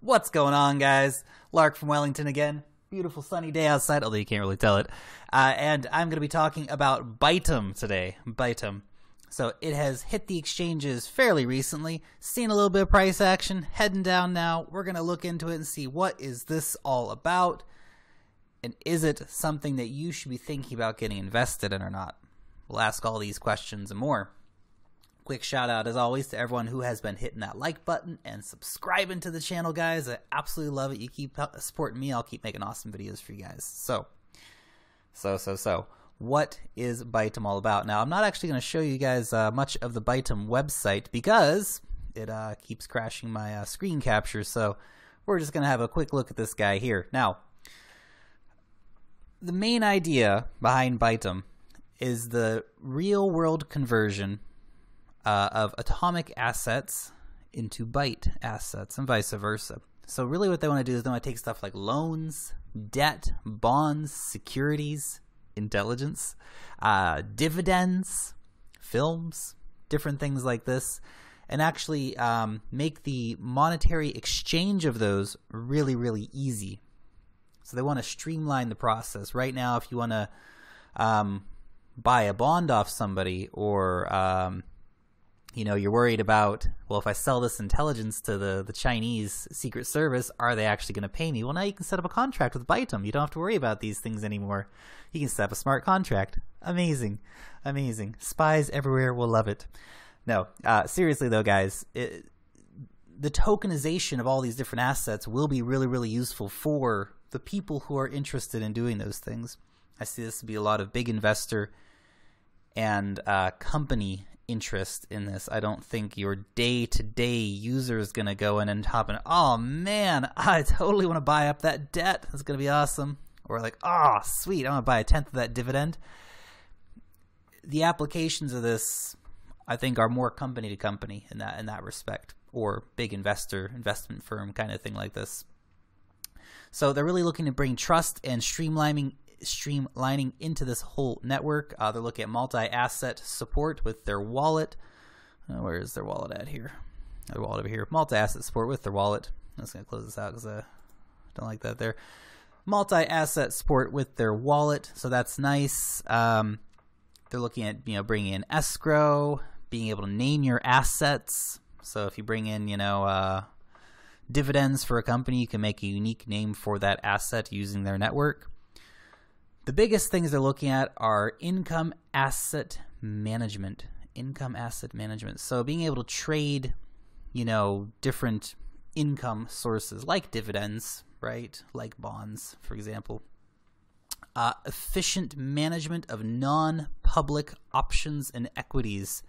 What's going on, guys? Lark from Wellington again. Beautiful sunny day outside, although you can't really tell it. Uh, and I'm going to be talking about Bytom today. Bytom. So it has hit the exchanges fairly recently, seen a little bit of price action, heading down now. We're going to look into it and see what is this all about, and is it something that you should be thinking about getting invested in or not? We'll ask all these questions and more. Quick shout out, as always, to everyone who has been hitting that like button and subscribing to the channel, guys. I absolutely love it. You keep supporting me, I'll keep making awesome videos for you guys. So, so, so, so, what is Bytom all about? Now, I'm not actually going to show you guys uh, much of the Bytom website because it uh, keeps crashing my uh, screen capture. So, we're just going to have a quick look at this guy here. Now, the main idea behind Bytom is the real world conversion uh, of atomic assets into byte assets and vice versa. So really what they want to do is they want to take stuff like loans, debt, bonds, securities, intelligence, uh, dividends, films, different things like this, and actually um, make the monetary exchange of those really, really easy. So they want to streamline the process. Right now, if you want to um, buy a bond off somebody or um, you know, you're worried about, well, if I sell this intelligence to the, the Chinese Secret Service, are they actually going to pay me? Well, now you can set up a contract with Bytom. You don't have to worry about these things anymore. You can set up a smart contract. Amazing. Amazing. Spies everywhere will love it. No, uh, seriously though, guys, it, the tokenization of all these different assets will be really, really useful for the people who are interested in doing those things. I see this to be a lot of big investor and uh, company interest in this. I don't think your day to day user is going to go in and hop in, oh man, I totally want to buy up that debt. That's going to be awesome. Or like, oh, sweet, I'm going to buy a tenth of that dividend. The applications of this, I think, are more company to company in that in that respect, or big investor, investment firm kind of thing like this. So they're really looking to bring trust and streamlining streamlining into this whole network. Uh, they're looking at multi-asset support with their wallet. Uh, where is their wallet at here? Their wallet over here. Multi-asset support with their wallet. I'm just gonna close this out because I don't like that there. Multi-asset support with their wallet, so that's nice. Um, they're looking at you know bringing in escrow, being able to name your assets. So if you bring in you know uh, dividends for a company, you can make a unique name for that asset using their network. The biggest things they're looking at are income asset management. Income asset management. So being able to trade, you know, different income sources like dividends, right? Like bonds, for example. Uh, efficient management of non public options and equities.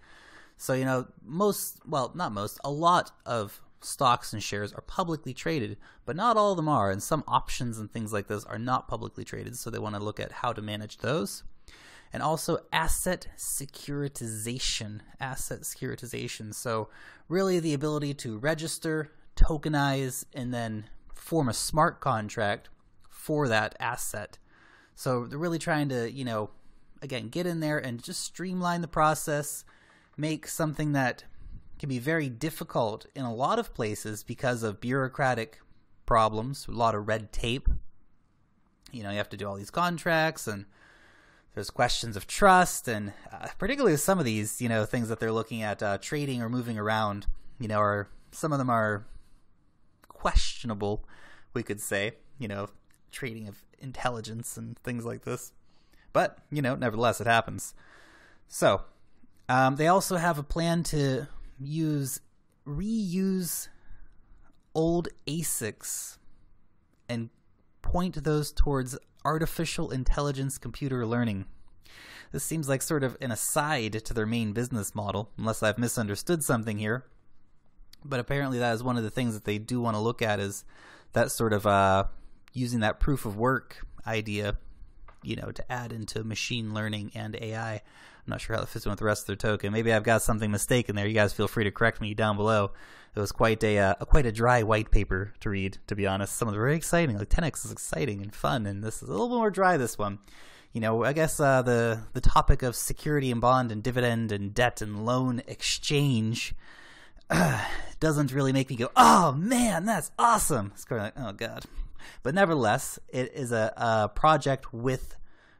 So, you know, most, well, not most, a lot of stocks and shares are publicly traded, but not all of them are, and some options and things like this are not publicly traded, so they want to look at how to manage those. And also asset securitization. Asset securitization. So, really, the ability to register, tokenize, and then form a smart contract for that asset. So, they're really trying to, you know, again, get in there and just streamline the process, make something that can be very difficult in a lot of places because of bureaucratic problems, a lot of red tape. You know, you have to do all these contracts and there's questions of trust and uh, particularly some of these, you know, things that they're looking at uh, trading or moving around, you know, are some of them are questionable, we could say, you know, trading of intelligence and things like this. But, you know, nevertheless, it happens. So, um, they also have a plan to use reuse old ASICs and point those towards artificial intelligence computer learning. This seems like sort of an aside to their main business model, unless I've misunderstood something here. But apparently, that is one of the things that they do want to look at is that sort of uh, using that proof of work idea, you know, to add into machine learning and AI. I'm not sure how that fits in with the rest of their token. Maybe I've got something mistaken there. You guys feel free to correct me down below. It was quite a, uh, quite a dry white paper to read, to be honest. Some of are very exciting. Like 10x is exciting and fun, and this is a little more dry. This one, you know, I guess uh, the the topic of security and bond and dividend and debt and loan exchange doesn't really make me go, oh man, that's awesome. It's kind of like, oh god. But nevertheless, it is a, a project with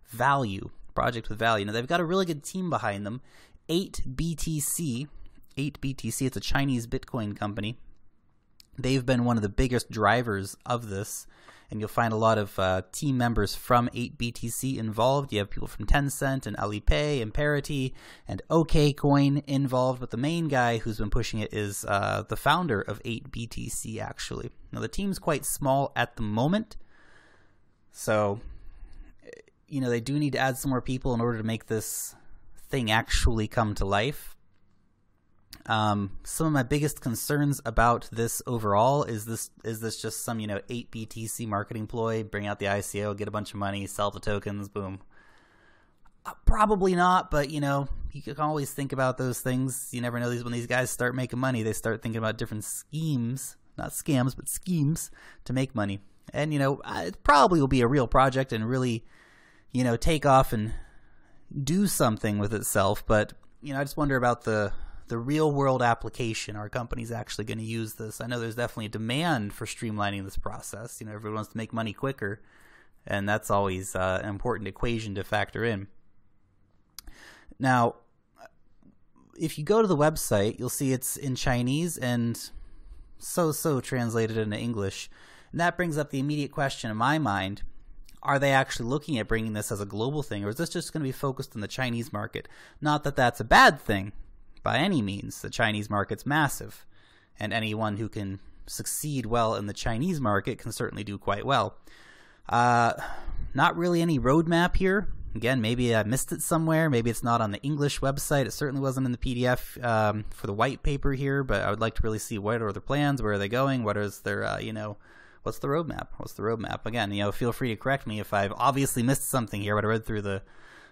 value. Project with value. Now they've got a really good team behind them. 8BTC, 8BTC, it's a Chinese Bitcoin company. They've been one of the biggest drivers of this and you'll find a lot of uh, team members from 8BTC involved. You have people from Tencent and Alipay and Parity and OKCoin involved, but the main guy who's been pushing it is uh, the founder of 8BTC, actually. Now, the team's quite small at the moment, so, you know, they do need to add some more people in order to make this thing actually come to life. Um, some of my biggest concerns about this overall is this is this just some you know 8 BTC marketing ploy, bring out the ICO, get a bunch of money, sell the tokens, boom. Uh, probably not, but you know you can always think about those things. You never know these when these guys start making money, they start thinking about different schemes, not scams, but schemes to make money. And you know it probably will be a real project and really, you know, take off and do something with itself. But you know I just wonder about the the real world application. Our company's actually going to use this. I know there's definitely a demand for streamlining this process. You know, everyone wants to make money quicker, and that's always uh, an important equation to factor in. Now, if you go to the website, you'll see it's in Chinese and so so translated into English. And that brings up the immediate question in my mind are they actually looking at bringing this as a global thing, or is this just going to be focused on the Chinese market? Not that that's a bad thing by any means. The Chinese market's massive, and anyone who can succeed well in the Chinese market can certainly do quite well. Uh, not really any roadmap here. Again, maybe I missed it somewhere. Maybe it's not on the English website. It certainly wasn't in the PDF um, for the white paper here. But I would like to really see what are their plans, where are they going, what is their, uh, you know, what's the roadmap? What's the roadmap? Again, you know, feel free to correct me if I've obviously missed something here. But I read through the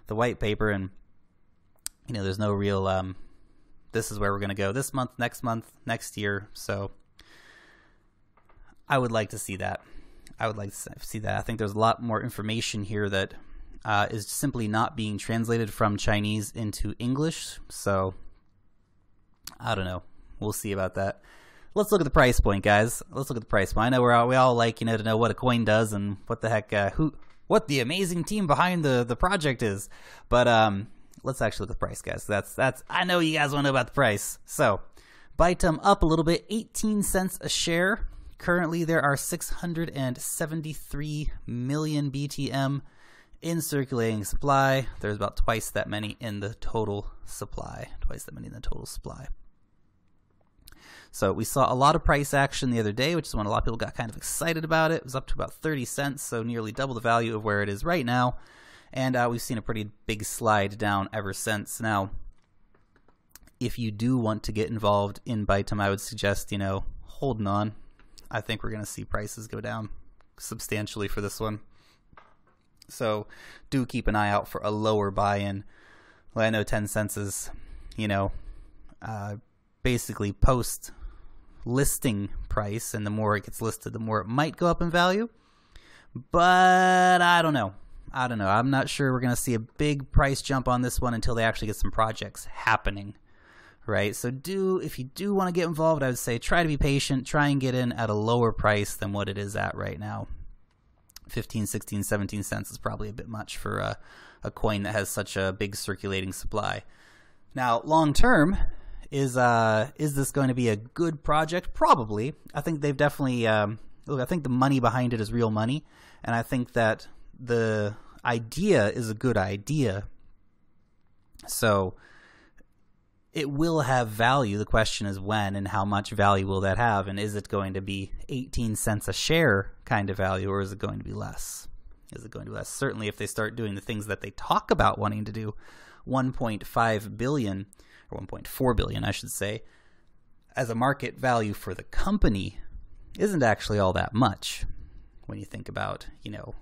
the white paper, and you know, there's no real um, this is where we're going to go this month, next month, next year. So I would like to see that. I would like to see that. I think there's a lot more information here that uh, is simply not being translated from Chinese into English. So I don't know. We'll see about that. Let's look at the price point, guys. Let's look at the price point. I know we're all, we all like you know to know what a coin does and what the heck uh, who what the amazing team behind the the project is. But um, let's actually look at the price, guys. That's that's I know you guys want to know about the price. So, Bytom up a little bit, 18 cents a share. Currently, there are 673 million BTM in circulating supply. There's about twice that many in the total supply. Twice that many in the total supply. So we saw a lot of price action the other day, which is when a lot of people got kind of excited about it. It was up to about 30 cents, so nearly double the value of where it is right now and uh, we've seen a pretty big slide down ever since. Now, if you do want to get involved in Bytom, I would suggest you know holding on. I think we're going to see prices go down substantially for this one. So do keep an eye out for a lower buy-in. Well, I know 10 cents is, you know, uh, basically post listing price, and the more it gets listed, the more it might go up in value. But I don't know. I don't know. I'm not sure we're going to see a big price jump on this one until they actually get some projects happening. Right? So do if you do want to get involved, I would say try to be patient, try and get in at a lower price than what it is at right now. 15, 16, 17 cents is probably a bit much for a, a coin that has such a big circulating supply. Now, long term, is uh is this going to be a good project? Probably. I think they've definitely um, look. I think the money behind it is real money, and I think that the idea is a good idea. So it will have value. The question is when and how much value will that have? And is it going to be 18 cents a share kind of value or is it going to be less? Is it going to be less? Certainly, if they start doing the things that they talk about wanting to do, 1.5 billion or 1.4 billion, I should say, as a market value for the company isn't actually all that much when you think about, you know,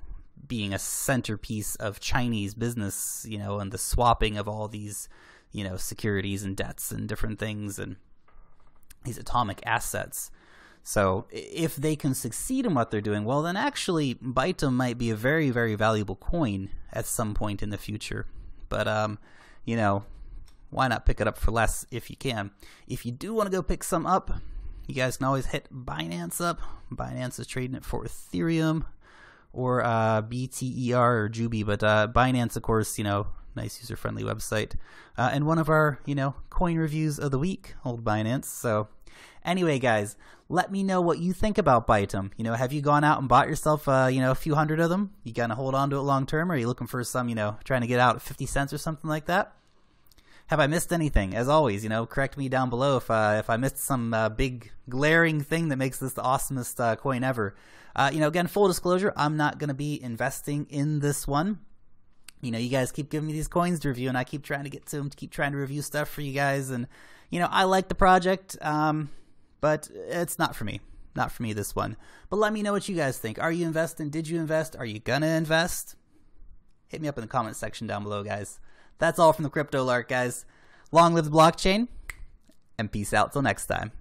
being a centerpiece of Chinese business, you know, and the swapping of all these, you know, securities and debts and different things and these atomic assets. So if they can succeed in what they're doing, well, then actually Bytom might be a very, very valuable coin at some point in the future. But, um, you know, why not pick it up for less if you can? If you do want to go pick some up, you guys can always hit Binance up. Binance is trading it for Ethereum or uh, BTER or Juby, but uh, Binance, of course, you know, nice user friendly website. Uh, and one of our, you know, coin reviews of the week, old Binance. So, anyway, guys, let me know what you think about Bytom. You know, have you gone out and bought yourself, uh, you know, a few hundred of them? You gonna hold on to it long term, or are you looking for some, you know, trying to get out at 50 cents or something like that? Have I missed anything? As always, you know, correct me down below if uh, if I missed some uh, big glaring thing that makes this the awesomest uh, coin ever. Uh, you know, again, full disclosure, I'm not going to be investing in this one. You know, you guys keep giving me these coins to review, and I keep trying to get to them, to keep trying to review stuff for you guys. And you know, I like the project, um, but it's not for me. Not for me this one. But let me know what you guys think. Are you investing? Did you invest? Are you gonna invest? Hit me up in the comment section down below, guys. That's all from the Crypto Lark, guys. Long live the blockchain, and peace out till next time.